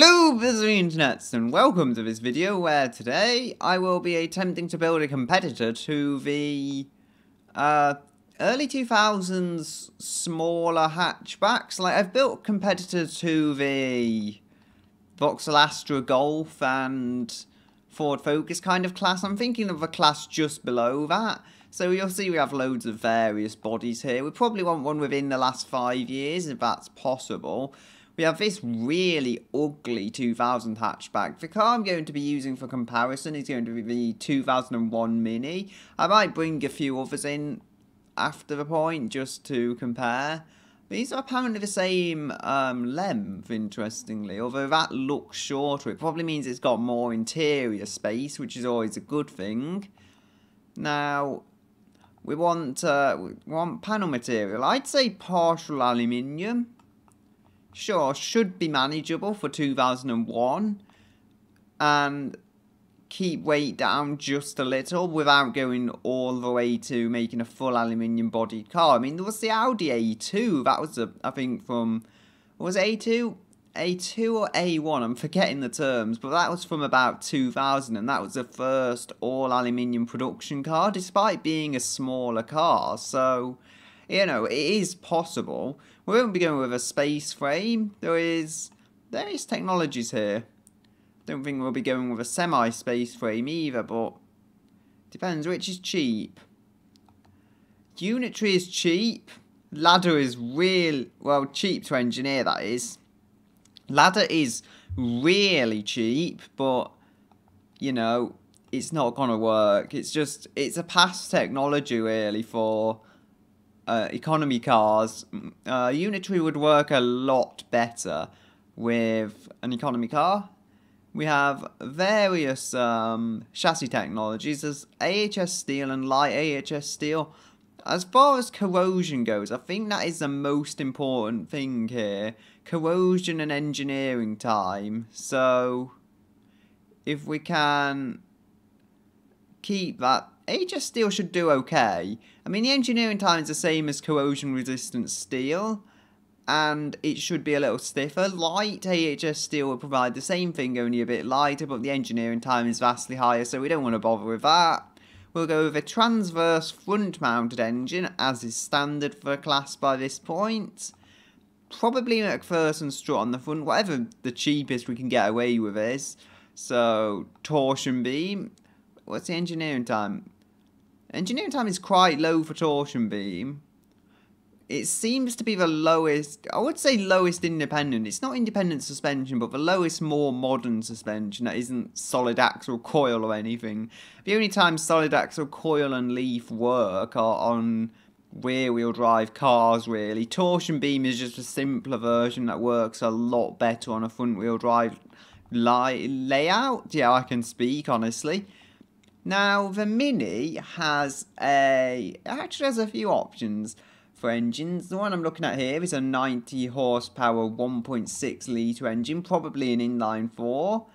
Hello busy internets and welcome to this video where today I will be attempting to build a competitor to the uh, early 2000s smaller hatchbacks. Like I've built competitors to the Vauxhall Astra Golf and Ford Focus kind of class. I'm thinking of a class just below that. So you'll see we have loads of various bodies here. We probably want one within the last five years if that's possible. We have this really ugly 2000 hatchback. The car I'm going to be using for comparison is going to be the 2001 Mini. I might bring a few others in after the point just to compare. These are apparently the same um, length, interestingly, although that looks shorter. It probably means it's got more interior space, which is always a good thing. Now, we want, uh, we want panel material. I'd say partial aluminium sure, should be manageable for 2001 and keep weight down just a little without going all the way to making a full aluminium bodied car. I mean, there was the Audi A2, that was, a, I think, from, was A2? A2 or A1, I'm forgetting the terms, but that was from about 2000 and that was the first all aluminium production car, despite being a smaller car, so you know, it is possible. We won't be going with a space frame. There is various technologies here. Don't think we'll be going with a semi-space frame either, but depends which is cheap. Unitary is cheap. Ladder is real, well, cheap to engineer, that is. Ladder is really cheap, but, you know, it's not going to work. It's just, it's a past technology, really, for uh, economy cars, uh, Unitary would work a lot better with an economy car. We have various um, chassis technologies. There's AHS steel and light AHS steel. As far as corrosion goes, I think that is the most important thing here. Corrosion and engineering time. So, if we can keep that AHS steel should do okay. I mean, the engineering time is the same as corrosion resistant steel, and it should be a little stiffer. Light AHS steel will provide the same thing, only a bit lighter, but the engineering time is vastly higher, so we don't want to bother with that. We'll go with a transverse front-mounted engine, as is standard for a class by this point. Probably MacPherson strut on the front, whatever the cheapest we can get away with is. So, torsion beam. What's the engineering time? Engineering time is quite low for torsion beam. It seems to be the lowest, I would say lowest independent. It's not independent suspension, but the lowest more modern suspension that isn't solid axle coil or anything. The only time solid axle coil and leaf work are on rear wheel drive cars really. Torsion beam is just a simpler version that works a lot better on a front wheel drive layout. Yeah, I can speak honestly. Now, the Mini has a, actually has a few options for engines. The one I'm looking at here is a 90 horsepower 1.6 litre engine, probably an inline 4.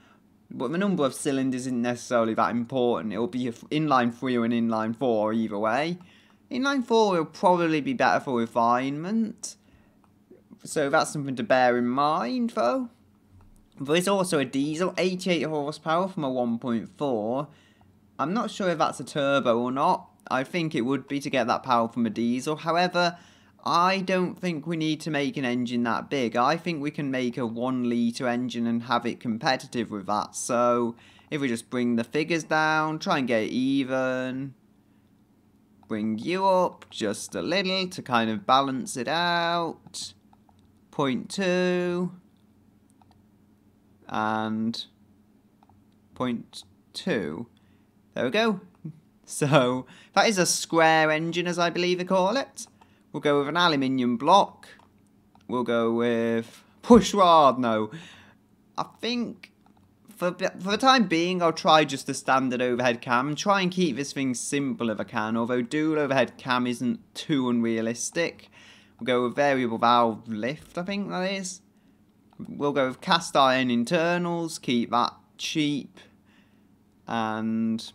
But the number of cylinders isn't necessarily that important. It'll be inline 3 or an inline 4 either way. Inline 4 will probably be better for refinement. So that's something to bear in mind though. There is also a diesel, 88 horsepower from a 1.4 I'm not sure if that's a turbo or not. I think it would be to get that power from a diesel. However, I don't think we need to make an engine that big. I think we can make a 1 litre engine and have it competitive with that. So, if we just bring the figures down, try and get it even, bring you up just a little to kind of balance it out. Point 2 and point 2. There we go. So, that is a square engine, as I believe they call it. We'll go with an aluminium block. We'll go with push rod. No, I think for, for the time being, I'll try just the standard overhead cam try and keep this thing simple if I can, although dual overhead cam isn't too unrealistic. We'll go with variable valve lift, I think that is. We'll go with cast iron internals, keep that cheap. And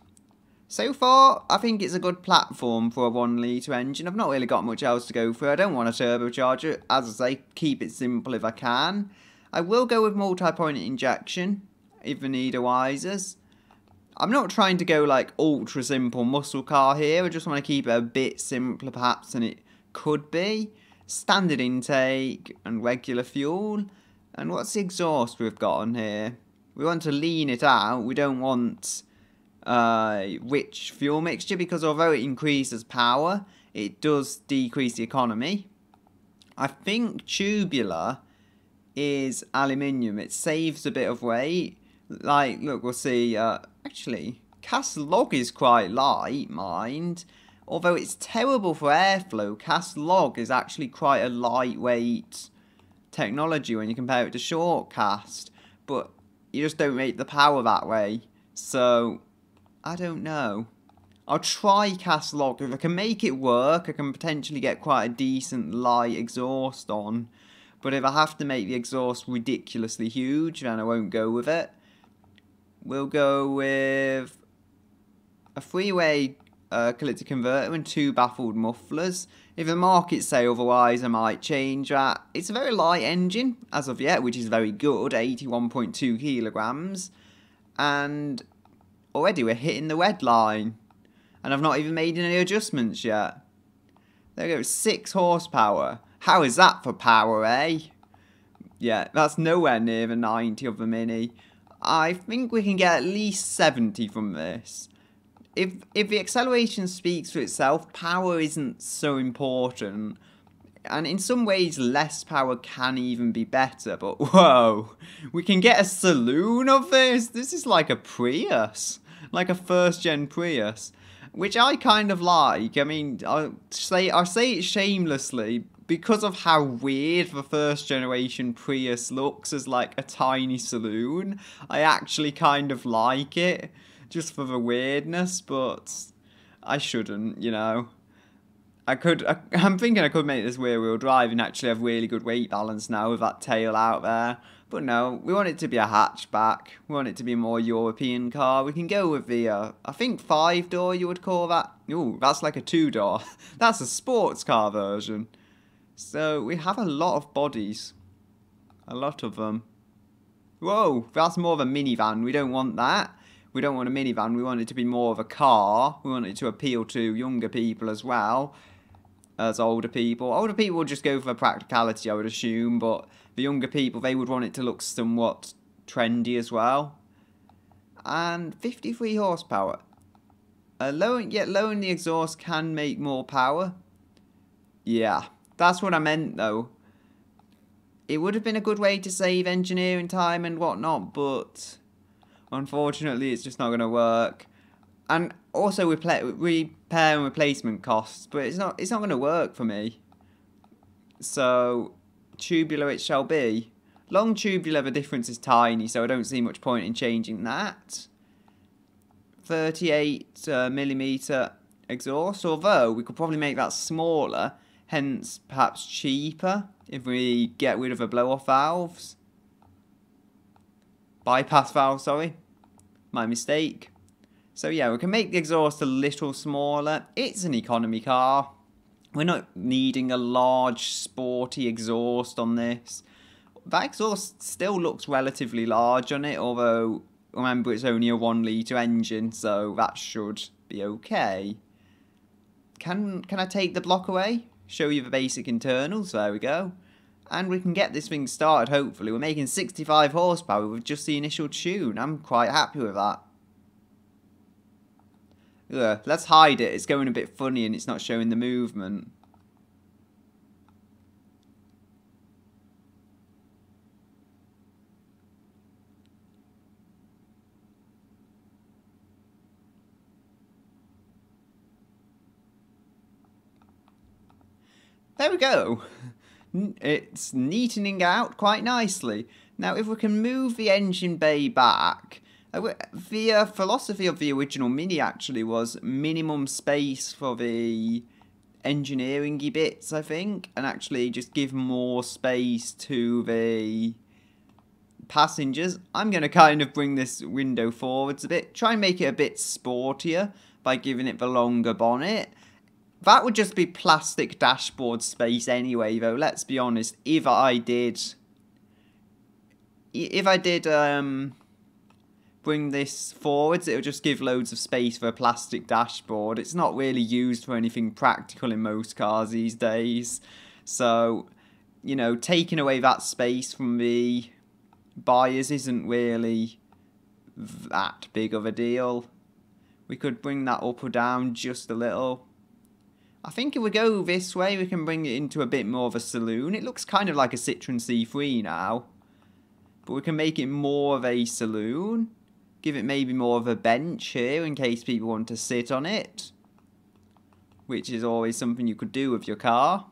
so far, I think it's a good platform for a 1 litre engine. I've not really got much else to go for. I don't want a turbocharger. As I say, keep it simple if I can. I will go with multi-point injection if the need arises. I'm not trying to go like ultra simple muscle car here. I just want to keep it a bit simpler perhaps than it could be. Standard intake and regular fuel. And what's the exhaust we've got on here? We want to lean it out. We don't want uh, rich fuel mixture because although it increases power, it does decrease the economy. I think tubular is aluminium. It saves a bit of weight. Like, look, we'll see. Uh, actually, cast log is quite light, mind. Although it's terrible for airflow, cast log is actually quite a lightweight technology when you compare it to short cast. But you just don't make the power that way. So, I don't know. I'll try cast log. If I can make it work, I can potentially get quite a decent light exhaust on. But if I have to make the exhaust ridiculously huge, then I won't go with it. We'll go with a three-way uh, catalytic converter and two baffled mufflers. If the market say otherwise, I might change that. It's a very light engine, as of yet, which is very good, 81.2 kilograms. And already we're hitting the red line. And I've not even made any adjustments yet. There we go, 6 horsepower. How is that for power, eh? Yeah, that's nowhere near the 90 of the Mini. I think we can get at least 70 from this. If, if the acceleration speaks for itself, power isn't so important. And in some ways, less power can even be better. But whoa, we can get a saloon of this? This is like a Prius. Like a first gen Prius. Which I kind of like. I mean, I say I say it shamelessly because of how weird the first generation Prius looks as like a tiny saloon, I actually kind of like it just for the weirdness, but I shouldn't, you know. I could, I, am thinking I could make this rear wheel drive and actually have really good weight balance now with that tail out there. But no, we want it to be a hatchback. We want it to be a more European car. We can go with the, uh, I think five door you would call that. Ooh, that's like a two door. that's a sports car version. So we have a lot of bodies. A lot of them. Whoa, that's more of a minivan. We don't want that. We don't want a minivan. We want it to be more of a car. We want it to appeal to younger people as well as older people. Older people would just go for practicality, I would assume, but the younger people, they would want it to look somewhat trendy as well. And 53 horsepower. Uh, lowering, yet lowering the exhaust can make more power. Yeah. That's what I meant, though. It would have been a good way to save engineering time and whatnot, but unfortunately it's just not going to work. And also repair and replacement costs, but it's not it's not going to work for me. So tubular it shall be. Long tubular, the difference is tiny, so I don't see much point in changing that. 38 uh, millimeter exhaust, although we could probably make that smaller hence perhaps cheaper if we get rid of the blow-off valves. Bypass valve, sorry. My mistake. So yeah, we can make the exhaust a little smaller. It's an economy car. We're not needing a large sporty exhaust on this. That exhaust still looks relatively large on it, although remember it's only a one litre engine, so that should be okay. Can can I take the block away? show you the basic internals, there we go. And we can get this thing started, hopefully. We're making 65 horsepower with just the initial tune. I'm quite happy with that. Ugh, let's hide it. It's going a bit funny and it's not showing the movement. There we go. It's neatening out quite nicely. Now, if we can move the engine bay back, the uh, philosophy of the original Mini actually was minimum space for the engineering bits, I think, and actually just give more space to the passengers. I'm going to kind of bring this window forwards a bit, try and make it a bit sportier by giving it the longer bonnet. That would just be plastic dashboard space anyway, though, let's be honest. If I did if I did um, bring this forwards, it would just give loads of space for a plastic dashboard. It's not really used for anything practical in most cars these days. So, you know, taking away that space from the buyers isn't really that big of a deal. We could bring that up or down just a little. I think if we go this way, we can bring it into a bit more of a saloon. It looks kind of like a Citroen C3 now. But we can make it more of a saloon. Give it maybe more of a bench here in case people want to sit on it. Which is always something you could do with your car.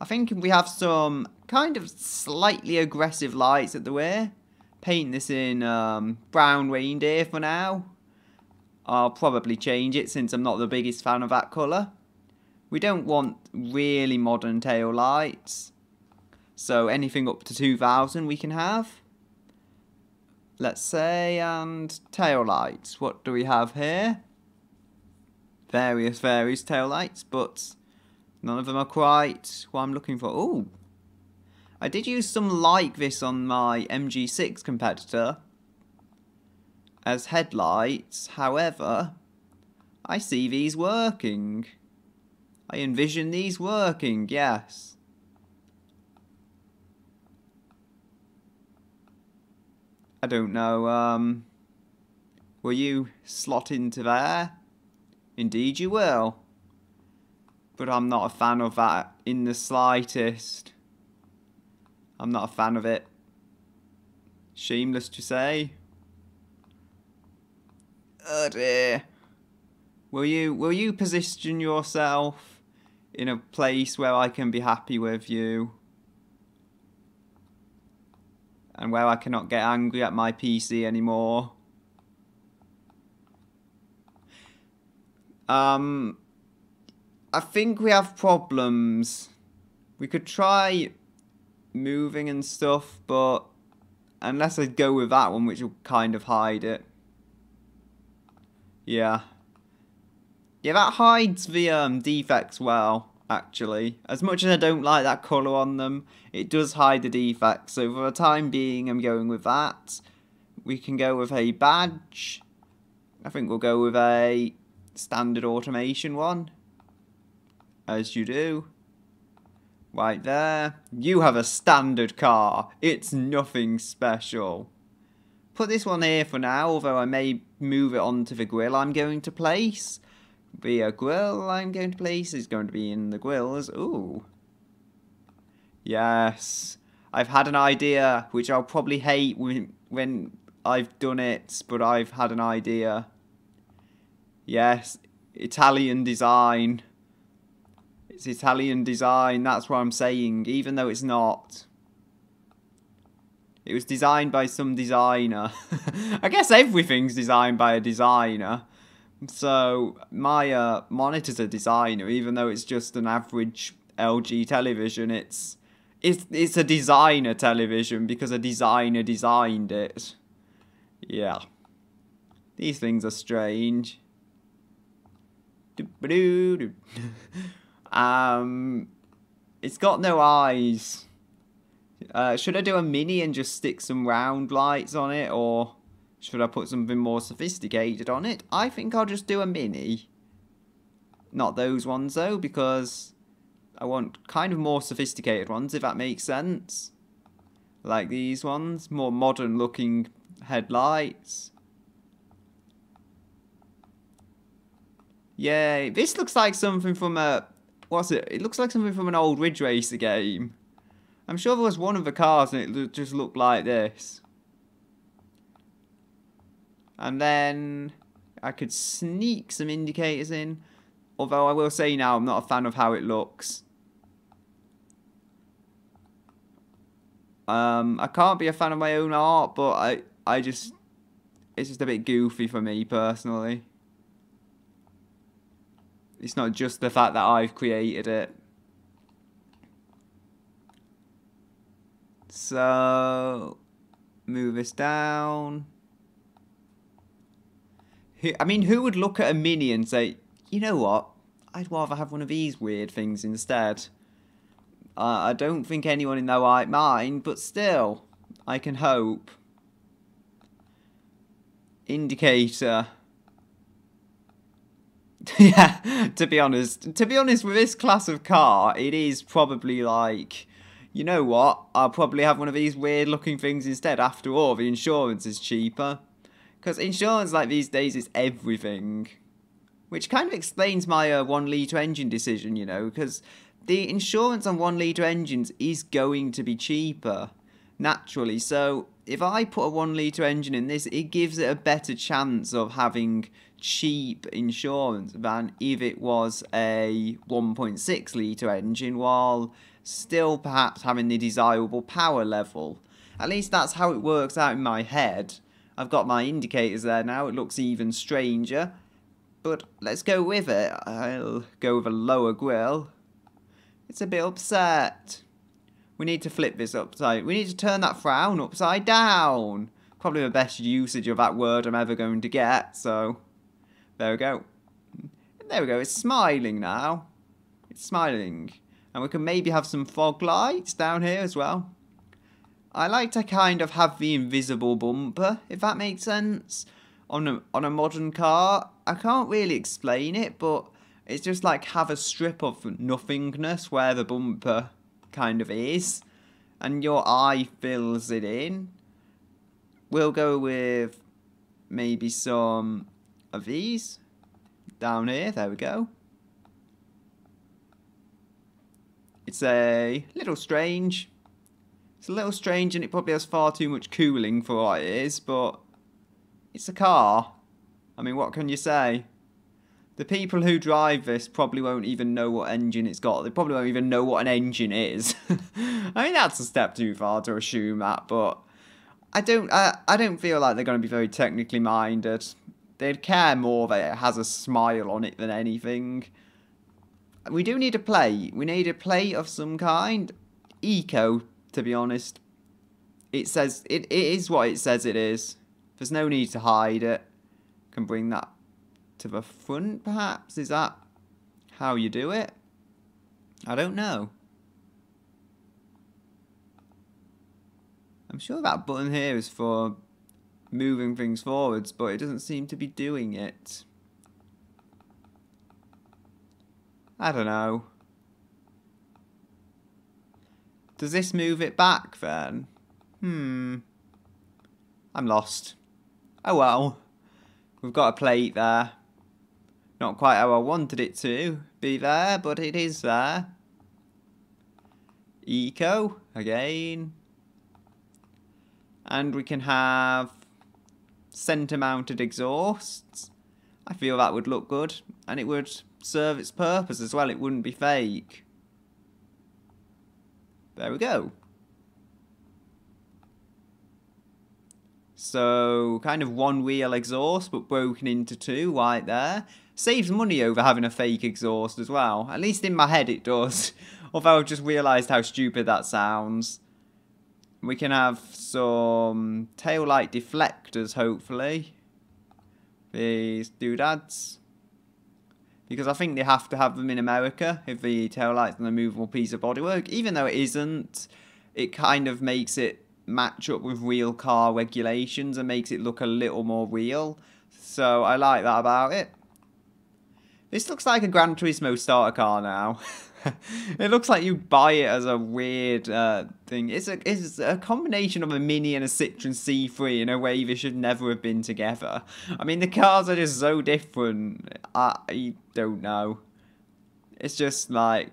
I think we have some kind of slightly aggressive lights at the rear. Paint this in um, brown reindeer for now. I'll probably change it since I'm not the biggest fan of that colour. We don't want really modern tail lights. So anything up to 2000 we can have. Let's say, and tail lights. What do we have here? Various, various tail lights, but none of them are quite what I'm looking for. Oh, I did use some like this on my MG6 competitor as headlights. However, I see these working. I envision these working, yes. I don't know, um... Will you slot into there? Indeed you will. But I'm not a fan of that in the slightest. I'm not a fan of it. Shameless to say. Oh dear. Will you will you position yourself in a place where I can be happy with you? And where I cannot get angry at my PC anymore? Um I think we have problems. We could try moving and stuff, but unless I go with that one, which will kind of hide it. Yeah. Yeah, that hides the um, defects well, actually. As much as I don't like that colour on them, it does hide the defects. So for the time being, I'm going with that. We can go with a badge. I think we'll go with a standard automation one. As you do. Right there. You have a standard car. It's nothing special. Put this one here for now, although I may move it onto the grill I'm going to place. The grill I'm going to place is going to be in the grills. Ooh. Yes. I've had an idea, which I'll probably hate when, when I've done it, but I've had an idea. Yes, Italian design. It's Italian design, that's what I'm saying, even though it's not. It was designed by some designer. I guess everything's designed by a designer. So, my uh, monitor's a designer, even though it's just an average LG television. It's, it's, it's a designer television because a designer designed it. Yeah. These things are strange. Um, it's got no eyes. Uh, should I do a mini and just stick some round lights on it, or should I put something more sophisticated on it? I think I'll just do a mini. Not those ones, though, because I want kind of more sophisticated ones, if that makes sense. Like these ones, more modern looking headlights. Yeah, this looks like something from a what's it? It looks like something from an old Ridge Racer game. I'm sure there was one of the cars and it just looked like this. And then I could sneak some indicators in. Although I will say now I'm not a fan of how it looks. Um, I can't be a fan of my own art, but I, I just, it's just a bit goofy for me personally. It's not just the fact that I've created it. So, move this down. I mean, who would look at a mini and say, you know what, I'd rather have one of these weird things instead. Uh, I don't think anyone in their right mind, but still, I can hope. Indicator. yeah, to be honest, to be honest, with this class of car, it is probably like, you know what? I'll probably have one of these weird looking things instead. After all, the insurance is cheaper. Because insurance like these days is everything. Which kind of explains my uh, one litre engine decision, you know, because the insurance on one litre engines is going to be cheaper, naturally. So if I put a one litre engine in this, it gives it a better chance of having cheap insurance than if it was a 1.6 litre engine while still perhaps having the desirable power level. At least that's how it works out in my head. I've got my indicators there now, it looks even stranger. But let's go with it. I'll go with a lower grille. It's a bit upset. We need to flip this upside. We need to turn that frown upside down. Probably the best usage of that word I'm ever going to get, so... There we go. There we go, it's smiling now. It's smiling. And we can maybe have some fog lights down here as well. I like to kind of have the invisible bumper, if that makes sense. On a, on a modern car, I can't really explain it, but it's just like have a strip of nothingness where the bumper kind of is. And your eye fills it in. We'll go with maybe some of these down here. There we go. It's a little strange. It's a little strange and it probably has far too much cooling for what it is, but it's a car. I mean, what can you say? The people who drive this probably won't even know what engine it's got. They probably won't even know what an engine is. I mean, that's a step too far to assume that, but I don't. I, I don't feel like they're going to be very technically minded. They'd care more that it has a smile on it than anything. We do need a plate. We need a plate of some kind. Eco, to be honest. It says it, it is what it says it is. There's no need to hide it. Can bring that to the front, perhaps? Is that how you do it? I don't know. I'm sure that button here is for moving things forwards, but it doesn't seem to be doing it. I don't know. Does this move it back then? Hmm. I'm lost. Oh well. We've got a plate there. Not quite how I wanted it to be there, but it is there. Eco, again. And we can have centre mounted exhausts. I feel that would look good and it would serve its purpose as well. It wouldn't be fake. There we go. So, kind of one wheel exhaust, but broken into two right there. Saves money over having a fake exhaust as well. At least in my head it does. Although I've just realised how stupid that sounds. We can have some tail light deflectors, hopefully. These doodads. Because I think they have to have them in America if the tail light's an movable piece of bodywork. Even though it isn't, it kind of makes it match up with real car regulations and makes it look a little more real. So I like that about it. This looks like a Gran Turismo starter car now. it looks like you buy it as a weird uh, thing. It's a it's a combination of a Mini and a Citroen C3 in a way they should never have been together. I mean, the cars are just so different. I, I don't know. It's just like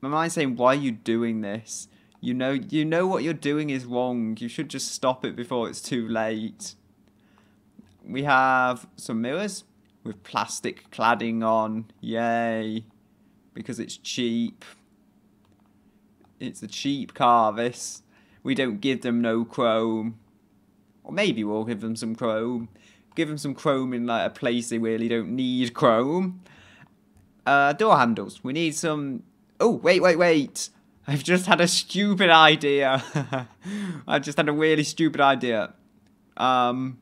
my mind's saying, "Why are you doing this? You know, you know what you're doing is wrong. You should just stop it before it's too late." We have some mirrors with plastic cladding on. Yay because it's cheap. It's a cheap car, this. We don't give them no chrome. Or maybe we'll give them some chrome. Give them some chrome in like a place they really don't need chrome. Uh, door handles. We need some... Oh, wait, wait, wait. I've just had a stupid idea. I've just had a really stupid idea. Um,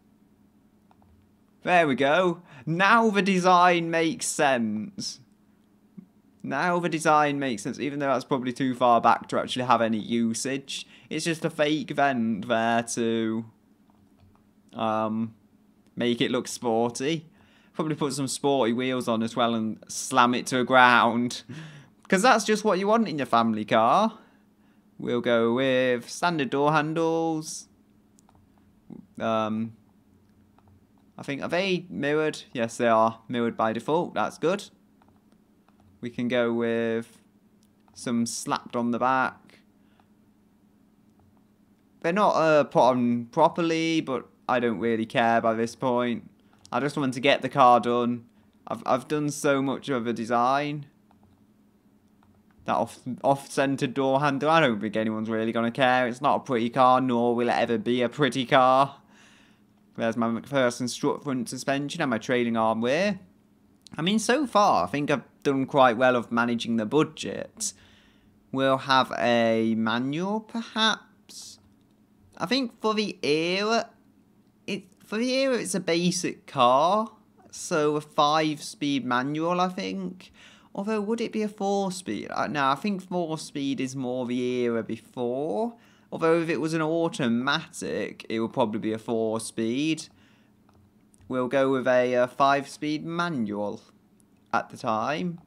there we go. Now the design makes sense. Now the design makes sense, even though that's probably too far back to actually have any usage. It's just a fake vent there to um, make it look sporty. Probably put some sporty wheels on as well and slam it to the ground. Because that's just what you want in your family car. We'll go with standard door handles. Um, I think, are they mirrored? Yes, they are mirrored by default. That's good. We can go with some slapped on the back. They're not uh, put on properly, but I don't really care by this point. I just want to get the car done. I've, I've done so much of a design. That off, off-centered door handle, I don't think anyone's really going to care. It's not a pretty car, nor will it ever be a pretty car. There's my MacPherson strut front suspension and my trailing arm rear. I mean, so far, I think I've done quite well of managing the budget. We'll have a manual, perhaps. I think for the era, it for the era, it's a basic car, so a five-speed manual, I think. Although, would it be a four-speed? Uh, no, I think four-speed is more the era before. Although, if it was an automatic, it would probably be a four-speed. We'll go with a, a uh, five-speed manual at the time.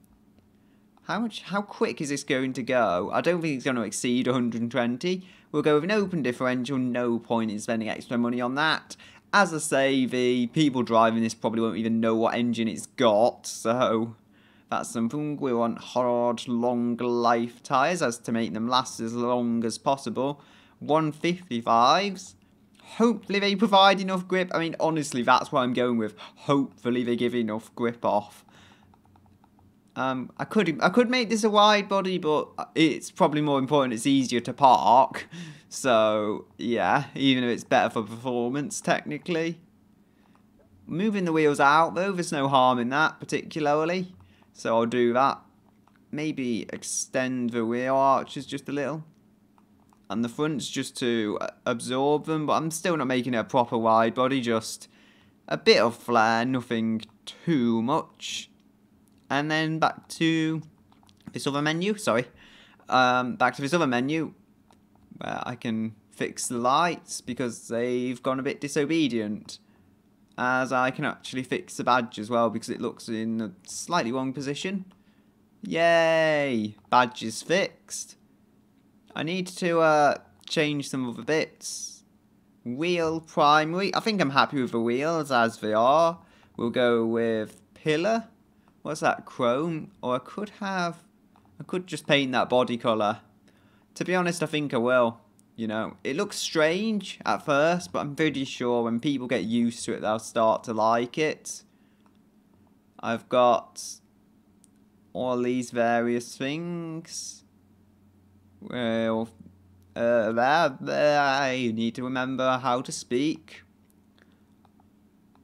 How much? How quick is this going to go? I don't think it's going to exceed 120. We'll go with an open differential. No point in spending extra money on that. As I say, the people driving this probably won't even know what engine it's got, so that's something. We want hard, long life tyres as to make them last as long as possible. 155s. Hopefully they provide enough grip. I mean, honestly, that's what I'm going with. Hopefully they give enough grip off. Um, I could I could make this a wide body, but it's probably more important. It's easier to park, so yeah. Even if it's better for performance, technically. Moving the wheels out though, there's no harm in that particularly, so I'll do that. Maybe extend the wheel arches just a little, and the fronts just to uh, absorb them. But I'm still not making it a proper wide body, just a bit of flare, nothing too much and then back to this other menu, sorry, um, back to this other menu where I can fix the lights because they've gone a bit disobedient as I can actually fix the badge as well because it looks in a slightly wrong position. Yay! Badge is fixed. I need to uh, change some other bits. Wheel primary. I think I'm happy with the wheels as they are. We'll go with pillar what's that, chrome? Or I could have, I could just paint that body colour. To be honest, I think I will. You know, it looks strange at first, but I'm pretty sure when people get used to it, they'll start to like it. I've got all these various things. Well, uh, there, there, you need to remember how to speak.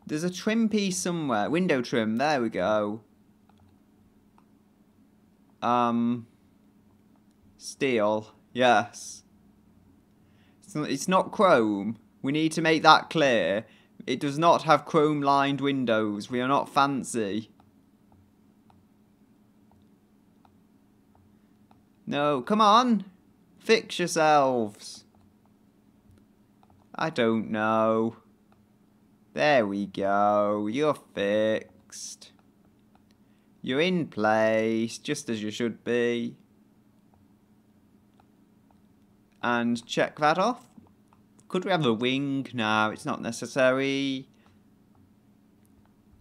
There's a trim piece somewhere. Window trim, there we go. Um, steel, yes. It's not, it's not chrome. We need to make that clear. It does not have chrome lined windows. We are not fancy. No, come on. Fix yourselves. I don't know. There we go. You're fixed. You're in place, just as you should be. And check that off. Could we have a wing? No, it's not necessary.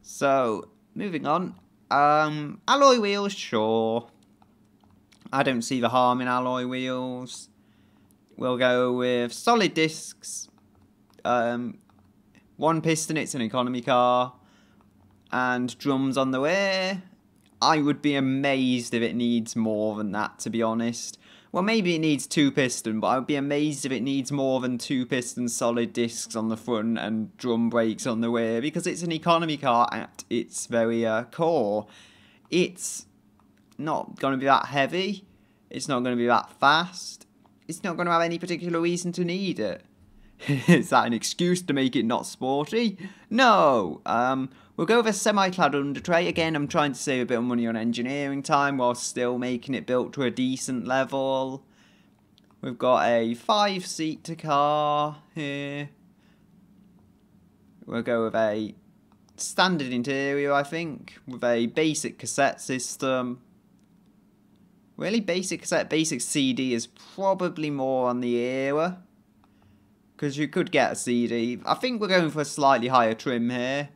So, moving on. Um, alloy wheels, sure. I don't see the harm in alloy wheels. We'll go with solid discs. Um, one piston, it's an economy car. And drums on the way. I would be amazed if it needs more than that, to be honest. Well, maybe it needs two piston, but I would be amazed if it needs more than two piston solid discs on the front and drum brakes on the rear, because it's an economy car at its very uh, core. It's not going to be that heavy. It's not going to be that fast. It's not going to have any particular reason to need it. Is that an excuse to make it not sporty? No. Um, We'll go with a semi-clad under tray. Again, I'm trying to save a bit of money on engineering time while still making it built to a decent level. We've got a five-seater car here. We'll go with a standard interior, I think, with a basic cassette system. Really, basic cassette, basic CD is probably more on the era. Because you could get a CD. I think we're going for a slightly higher trim here.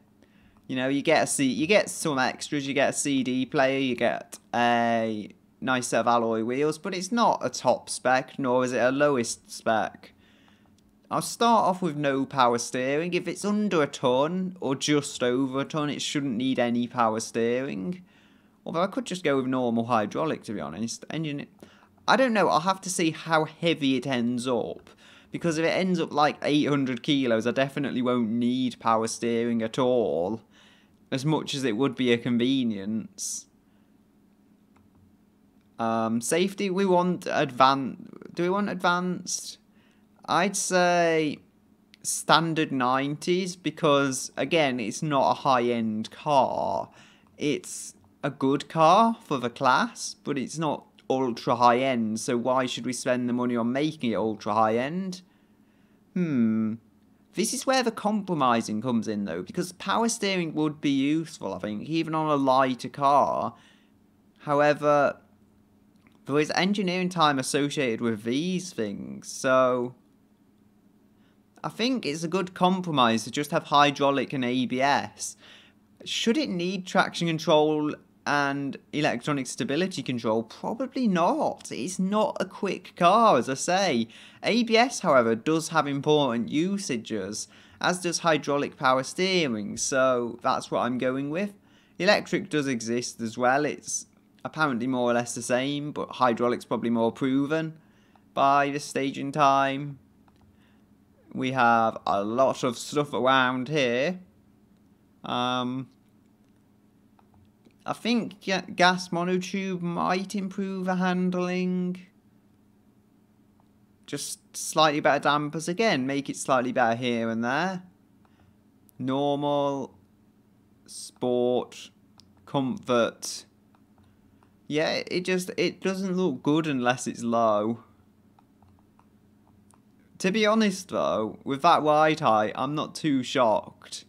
You know, you get a C, you get some extras. You get a CD player. You get a nice set of alloy wheels, but it's not a top spec, nor is it a lowest spec. I'll start off with no power steering. If it's under a ton or just over a ton, it shouldn't need any power steering. Although I could just go with normal hydraulic, to be honest. Engine, I don't know. I'll have to see how heavy it ends up. Because if it ends up like 800 kilos, I definitely won't need power steering at all. As much as it would be a convenience. Um, safety, we want advanced. Do we want advanced? I'd say standard 90s because, again, it's not a high end car. It's a good car for the class, but it's not ultra high end, so why should we spend the money on making it ultra high end? Hmm. This is where the compromising comes in though, because power steering would be useful, I think, even on a lighter car. However, there is engineering time associated with these things, so I think it's a good compromise to just have hydraulic and ABS. Should it need traction control and electronic stability control? Probably not. It's not a quick car, as I say. ABS, however, does have important usages, as does hydraulic power steering, so that's what I'm going with. Electric does exist as well. It's apparently more or less the same, but hydraulic's probably more proven by this stage in time. We have a lot of stuff around here. Um, I think gas monotube might improve the handling. Just slightly better dampers again, make it slightly better here and there. Normal, sport, comfort. Yeah, it just, it doesn't look good unless it's low. To be honest though, with that wide height, I'm not too shocked.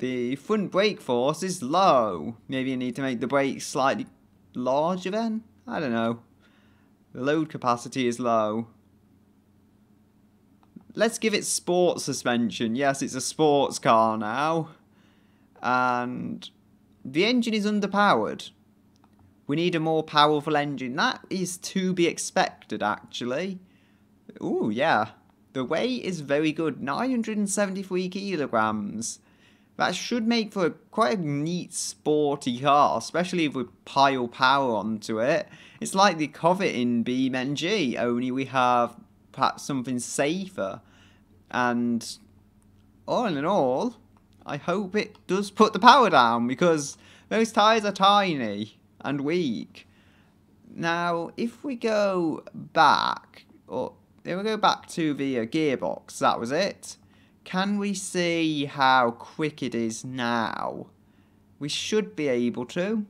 The front brake force is low. Maybe you need to make the brakes slightly larger then? I don't know. The load capacity is low. Let's give it sport suspension. Yes, it's a sports car now. And the engine is underpowered. We need a more powerful engine. That is to be expected, actually. Ooh, yeah. The weight is very good. 973 kilograms. That should make for quite a neat sporty car, especially if we pile power onto it. It's like the Covet in BeamNG, only we have perhaps something safer. And all in all, I hope it does put the power down because those tyres are tiny and weak. Now, if we go back, or if we go back to the uh, gearbox, that was it. Can we see how quick it is now? We should be able to,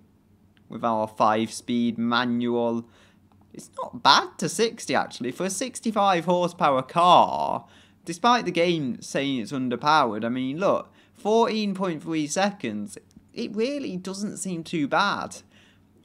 with our 5-speed manual. It's not bad to 60 actually, for a 65 horsepower car, despite the game saying it's underpowered, I mean look, 14.3 seconds, it really doesn't seem too bad.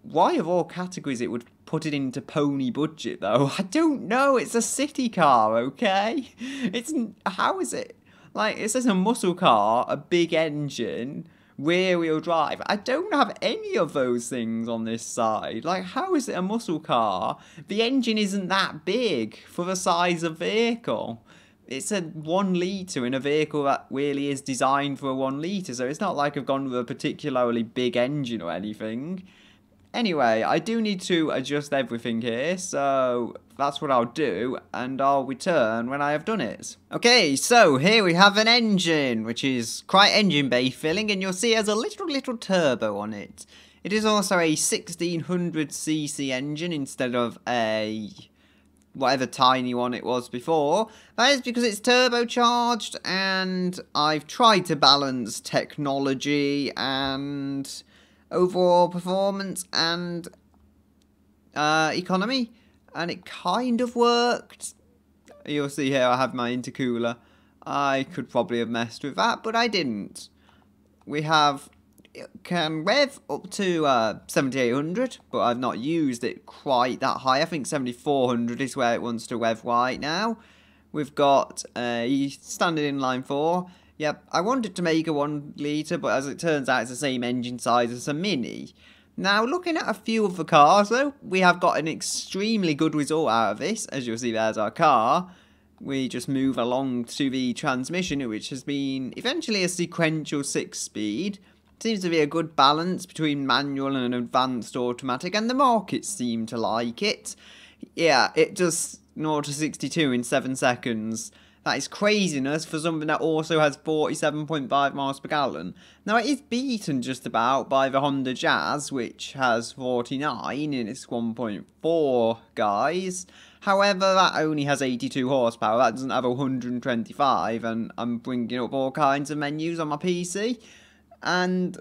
Why of all categories it would put it into pony budget though. I don't know. It's a city car, okay? It's how is it? Like it says a muscle car, a big engine, rear wheel drive. I don't have any of those things on this side. Like how is it a muscle car? The engine isn't that big for the size of vehicle. It's a one litre in a vehicle that really is designed for a one litre, so it's not like I've gone with a particularly big engine or anything. Anyway, I do need to adjust everything here, so that's what I'll do, and I'll return when I have done it. Okay, so here we have an engine, which is quite engine bay filling, and you'll see it has a little, little turbo on it. It is also a 1600cc engine instead of a whatever tiny one it was before. That is because it's turbocharged, and I've tried to balance technology and overall performance and uh, economy. and it kind of worked. You'll see here I have my intercooler. I could probably have messed with that, but I didn't. We have can rev up to uh, 7800, but I've not used it quite that high. I think 7400 is where it wants to rev right now. We've got a standard inline 4. Yep, I wanted to make a 1 litre, but as it turns out it's the same engine size as a Mini. Now, looking at a few of the cars, though, we have got an extremely good result out of this. As you'll see, there's our car. We just move along to the transmission, which has been eventually a sequential 6-speed. Seems to be a good balance between manual and an advanced automatic, and the markets seem to like it. Yeah, it does 0 to 62 in 7 seconds. That is craziness for something that also has 47.5 miles per gallon. Now it is beaten just about by the Honda Jazz, which has 49 in its 1.4 guys. However, that only has 82 horsepower, that doesn't have 125, and I'm bringing up all kinds of menus on my PC. And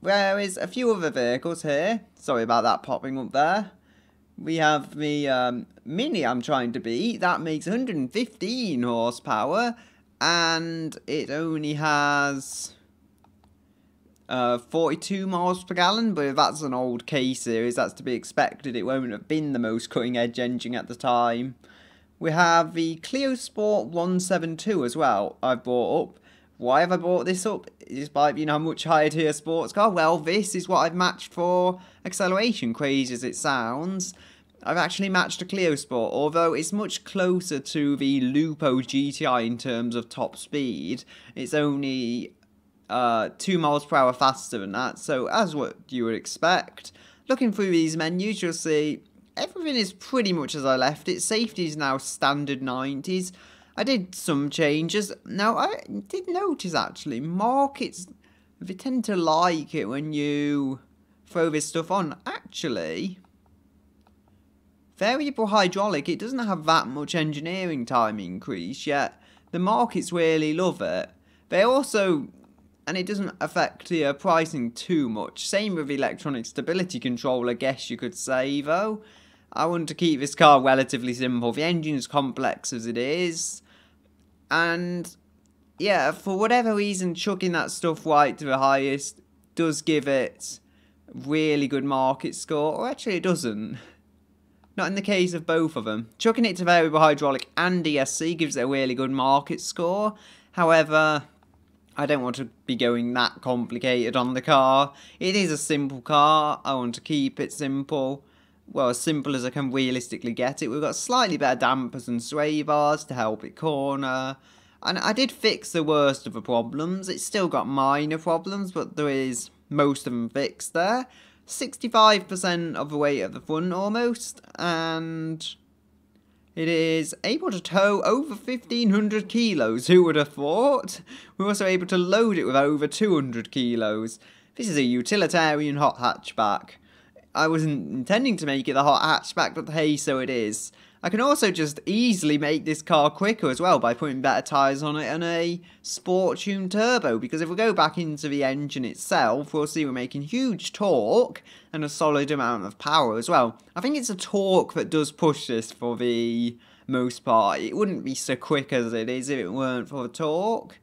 there is a few other vehicles here. Sorry about that popping up there. We have the um, Mini I'm trying to beat. That makes 115 horsepower. And it only has uh, 42 miles per gallon. But if that's an old K series, that's to be expected. It won't have been the most cutting edge engine at the time. We have the Clio Sport 172 as well, I've bought up. Why have I bought this up? Despite being a much higher tier sports car? Well, this is what I've matched for acceleration, crazy as it sounds. I've actually matched a Clio Sport, although it's much closer to the Lupo GTI in terms of top speed. It's only uh, 2 miles per hour faster than that, so as what you would expect. Looking through these menus, you'll see everything is pretty much as I left it. Safety is now standard 90s. I did some changes. Now, I did notice actually, markets, they tend to like it when you throw this stuff on. Actually, variable hydraulic, it doesn't have that much engineering time increase, yet the markets really love it. They also, and it doesn't affect the uh, pricing too much. Same with electronic stability control, I guess you could say, though. I want to keep this car relatively simple. The engine is complex as it is. And yeah, for whatever reason, chucking that stuff right to the highest does give it really good market score. Or actually, it doesn't. Not in the case of both of them. Chucking it to variable hydraulic and ESC gives it a really good market score. However, I don't want to be going that complicated on the car. It is a simple car. I want to keep it simple well, as simple as I can realistically get it. We've got slightly better dampers and sway bars to help it corner. And I did fix the worst of the problems. It's still got minor problems, but there is most of them fixed there. 65% of the weight of the front almost, and it is able to tow over 1500 kilos, who would have thought? We're also able to load it with over 200 kilos. This is a utilitarian hot hatchback. I wasn't intending to make it the hot hatchback, but hey, so it is. I can also just easily make this car quicker as well by putting better tyres on it and a sport tune turbo because if we go back into the engine itself we'll see we're making huge torque and a solid amount of power as well. I think it's a torque that does push this for the most part. It wouldn't be so quick as it is if it weren't for the torque.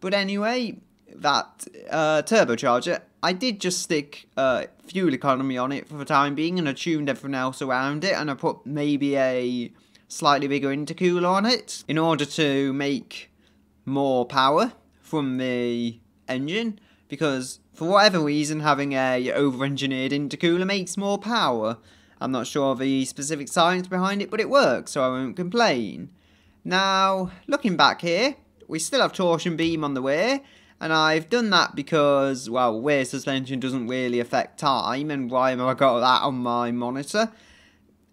But anyway, that uh, turbocharger, I did just stick uh, fuel economy on it for the time being and I tuned everything else around it and I put maybe a slightly bigger intercooler on it in order to make more power from the engine because for whatever reason having a over-engineered intercooler makes more power. I'm not sure the specific science behind it but it works so I won't complain. Now looking back here we still have torsion beam on the way and I've done that because, well, rear suspension doesn't really affect time, and why have I got that on my monitor?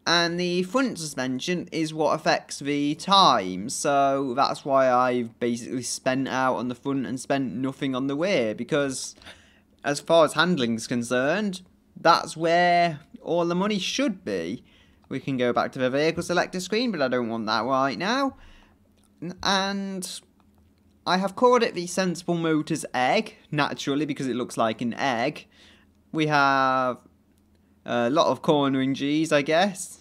And the front suspension is what affects the time, so that's why I've basically spent out on the front and spent nothing on the rear, because as far as handling is concerned, that's where all the money should be. We can go back to the vehicle selector screen, but I don't want that right now. And I have called it the Sensible Motors egg, naturally, because it looks like an egg. We have a lot of cornering G's, I guess.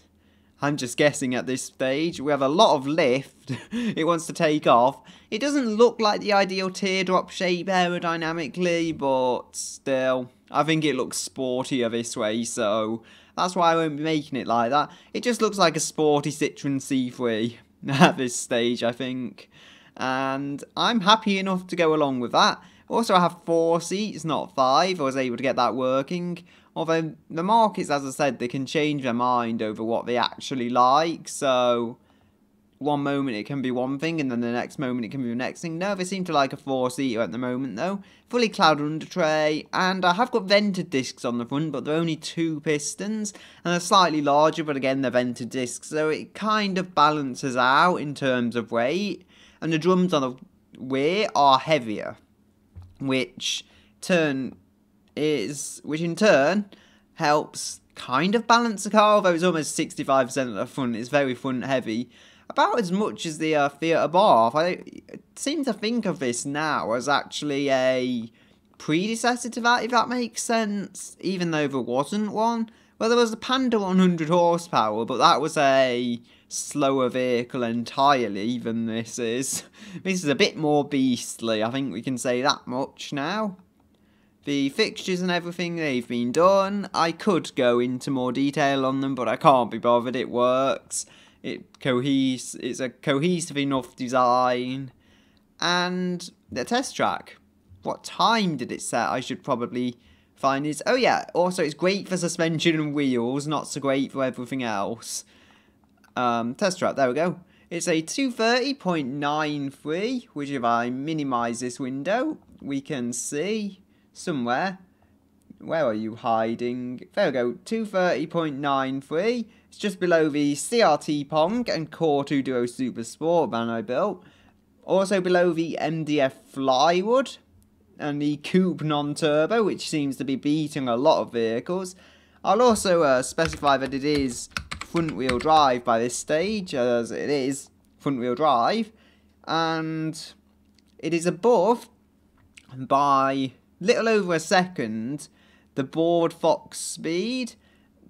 I'm just guessing at this stage. We have a lot of lift. it wants to take off. It doesn't look like the ideal teardrop shape aerodynamically, but still, I think it looks sportier this way, so that's why I won't be making it like that. It just looks like a sporty Citroen C3 at this stage, I think. And I'm happy enough to go along with that. Also, I have four seats, not five. I was able to get that working. Although the markets, as I said, they can change their mind over what they actually like. So one moment it can be one thing, and then the next moment it can be the next thing. No, they seem to like a four-seater at the moment, though. Fully cloud under tray, and I have got vented discs on the front, but they're only two pistons, and they're slightly larger, but again, they're vented discs, so it kind of balances out in terms of weight. And the drums on the way are heavier, which turn is which in turn helps kind of balance the car, although it's almost 65% of the front. It's very front heavy. About as much as the uh, Fiat Abarth. I seem to think of this now as actually a predecessor to that, if that makes sense, even though there wasn't one. Well, there was the Panda 100 horsepower, but that was a slower vehicle entirely than this is. This is a bit more beastly, I think we can say that much now. The fixtures and everything, they've been done. I could go into more detail on them, but I can't be bothered. It works. It cohes it's a cohesive enough design. And the test track. What time did it set? I should probably find it. Oh yeah, also it's great for suspension and wheels, not so great for everything else. Um, test track, there we go. It's a 230.93, which if I minimise this window, we can see somewhere. Where are you hiding? There we go, 230.93. It's just below the CRT Pong and Core 2 Duo Super Sport van I built. Also below the MDF Flywood and the Coupe Non-Turbo, which seems to be beating a lot of vehicles. I'll also uh, specify that it is front-wheel drive by this stage, as it is front-wheel drive. And it is above by little over a second, the Board Fox speed.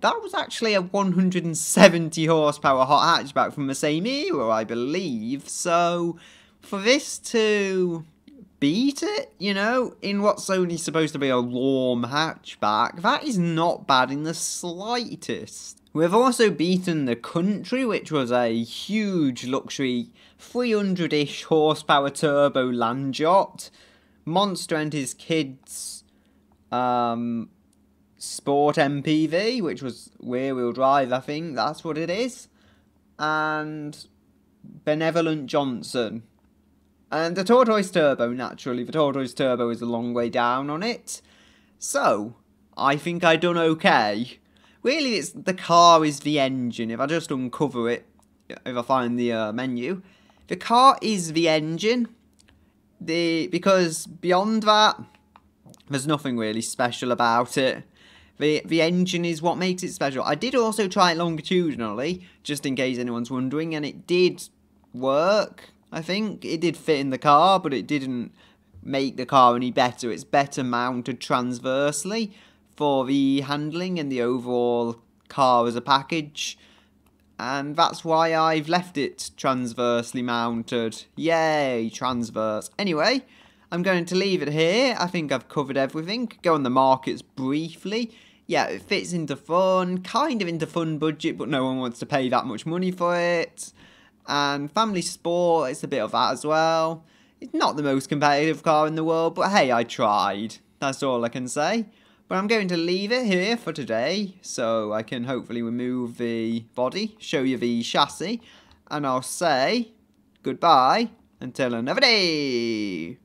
That was actually a 170 horsepower hot hatchback from the same era, I believe. So, for this to beat it, you know, in what's only supposed to be a warm hatchback, that is not bad in the slightest. We've also beaten the Country, which was a huge luxury 300-ish horsepower turbo land yacht Monster and his kids um, Sport MPV, which was rear wheel drive, I think that's what it is. And Benevolent Johnson. And the Tortoise Turbo, naturally. The Tortoise Turbo is a long way down on it. So, I think I done okay. Really, it's the car is the engine. If I just uncover it, if I find the uh, menu, the car is the engine the because beyond that, there's nothing really special about it. The the engine is what makes it special. I did also try it longitudinally, just in case anyone's wondering, and it did work. I think it did fit in the car, but it didn't make the car any better. It's better mounted transversely for the handling and the overall car as a package and that's why I've left it transversely mounted. Yay, transverse. Anyway, I'm going to leave it here. I think I've covered everything. Go on the markets briefly. Yeah, it fits into fun, kind of into fun budget, but no one wants to pay that much money for it. And family sport, it's a bit of that as well. It's not the most competitive car in the world, but hey, I tried. That's all I can say. But I'm going to leave it here for today, so I can hopefully remove the body, show you the chassis, and I'll say goodbye until another day.